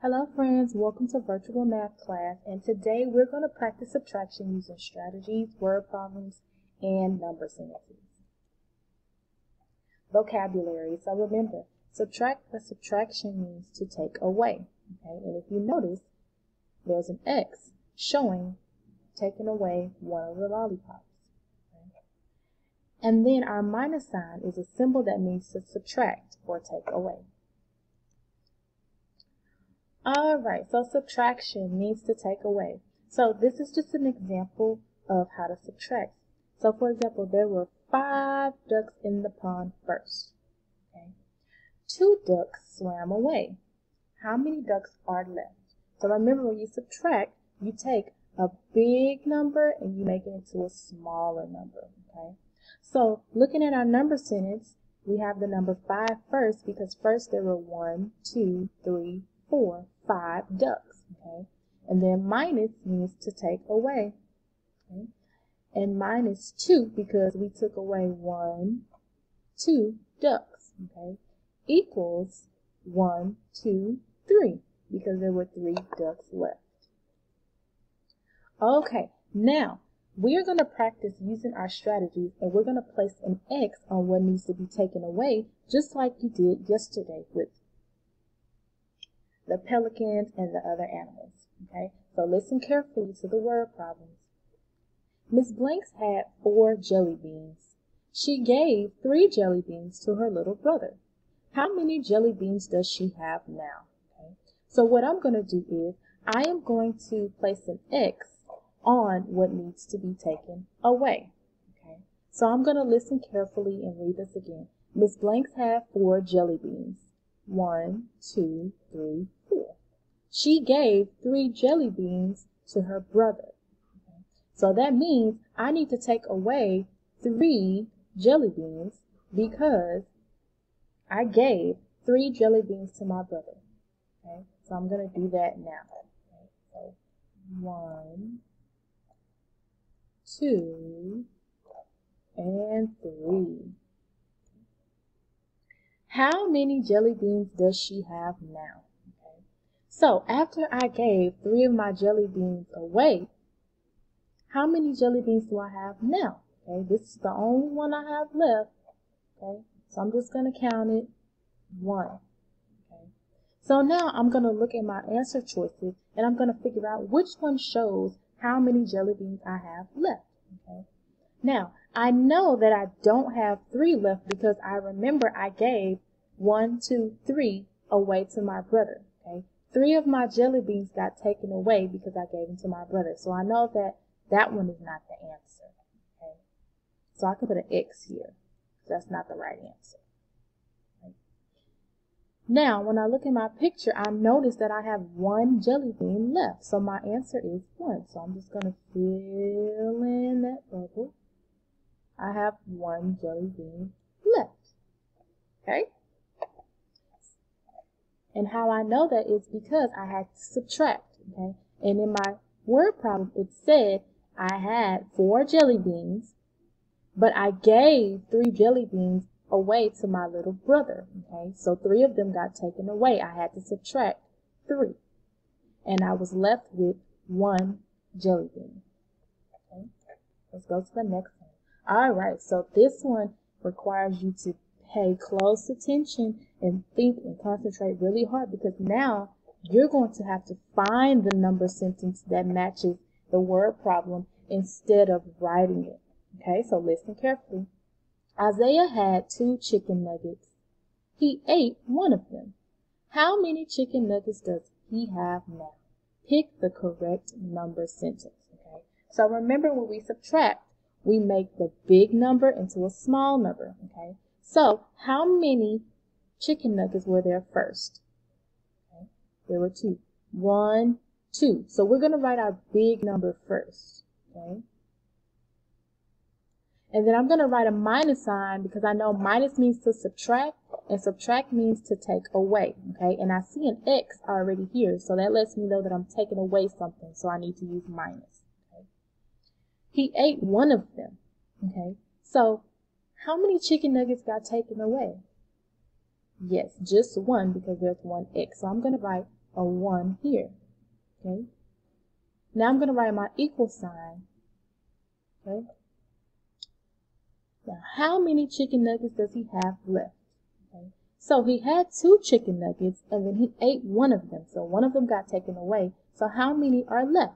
Hello friends, welcome to virtual math class and today we're going to practice subtraction using strategies, word problems, and number sentences. Vocabulary, so remember, subtract the subtraction means to take away, okay, and if you notice, there's an X showing taking away one of the lollipops. Okay? And then our minus sign is a symbol that means to subtract or take away. All right, so subtraction means to take away. So this is just an example of how to subtract. So for example, there were five ducks in the pond first. Okay. Two ducks swam away. How many ducks are left? So remember when you subtract, you take a big number and you make it into a smaller number. Okay. So looking at our number sentence, we have the number five first because first there were one, two, three, four, five ducks, okay? And then minus means to take away, okay? And minus two because we took away one, two ducks, okay? Equals one, two, three because there were three ducks left. Okay, now we are going to practice using our strategies and we're going to place an X on what needs to be taken away just like you did yesterday with the pelicans, and the other animals. Okay, so listen carefully to the word problems. Miss Blanks had four jelly beans. She gave three jelly beans to her little brother. How many jelly beans does she have now? Okay, so what I'm going to do is I am going to place an X on what needs to be taken away. Okay, so I'm going to listen carefully and read this again. Miss Blanks had four jelly beans. One, two, three. She gave three jelly beans to her brother. So that means I need to take away three jelly beans because I gave three jelly beans to my brother. Okay, so I'm going to do that now. Okay, so one, two, and three. How many jelly beans does she have now? Okay. So after I gave three of my jelly beans away, how many jelly beans do I have now? Okay, this is the only one I have left. Okay, so I'm just going to count it one. Okay, so now I'm going to look at my answer choices and I'm going to figure out which one shows how many jelly beans I have left. Okay, now I know that I don't have three left because I remember I gave one, two, three away to my brother. Okay. Three of my jelly beans got taken away because I gave them to my brother. So I know that that one is not the answer. Okay. So I can put an X here. That's not the right answer. Okay. Now, when I look at my picture, I notice that I have one jelly bean left. So my answer is one. So I'm just going to fill in that bubble. I have one jelly bean left. Okay. And how I know that is because I had to subtract, okay? And in my word problem, it said I had four jelly beans, but I gave three jelly beans away to my little brother, okay? So three of them got taken away. I had to subtract three. And I was left with one jelly bean. Okay? Let's go to the next one. All right, so this one requires you to pay close attention and think and concentrate really hard because now you're going to have to find the number sentence that matches the word problem instead of writing it. Okay, so listen carefully. Isaiah had two chicken nuggets. He ate one of them. How many chicken nuggets does he have now? Pick the correct number sentence. Okay, so remember when we subtract, we make the big number into a small number. Okay, so how many chicken nuggets were there first? Okay. There were two. One, two. So we're going to write our big number first. Okay. And then I'm going to write a minus sign because I know minus means to subtract and subtract means to take away. Okay. And I see an X already here. So that lets me know that I'm taking away something. So I need to use minus. Okay. He ate one of them. Okay. So how many chicken nuggets got taken away? Yes, just one because there's one X. So I'm going to write a 1 here. Okay. Now I'm going to write my equal sign. Okay. Now, how many chicken nuggets does he have left? Okay. So he had two chicken nuggets and then he ate one of them. So one of them got taken away. So how many are left?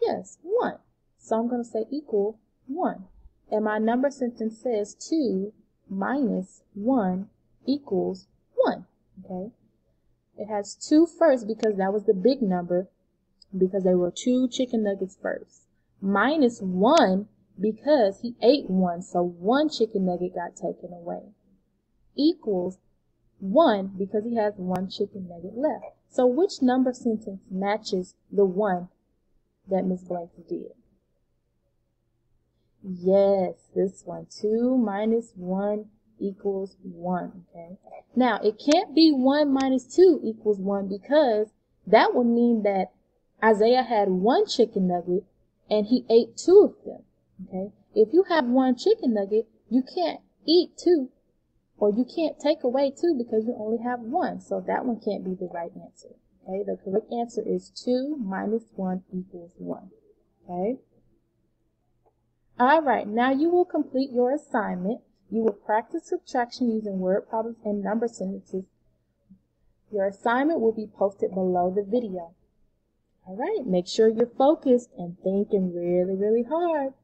Yes, one. So I'm going to say equal 1. And my number sentence says 2 minus 1 equals 1. Okay. It has 2 first because that was the big number because there were two chicken nuggets first. Minus 1 because he ate one, so one chicken nugget got taken away. Equals 1 because he has one chicken nugget left. So which number sentence matches the one that Miss Blank did? Yes, this one. 2 minus 1 equals 1. Okay. Now, it can't be 1 minus 2 equals 1 because that would mean that Isaiah had one chicken nugget and he ate two of them. Okay. If you have one chicken nugget, you can't eat two or you can't take away two because you only have one. So that one can't be the right answer. Okay. The correct answer is 2 minus 1 equals 1. Okay. All right. Now you will complete your assignment. You will practice subtraction using word problems and number sentences. Your assignment will be posted below the video. All right, make sure you're focused and thinking really, really hard.